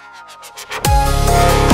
Música